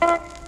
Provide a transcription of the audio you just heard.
Bye.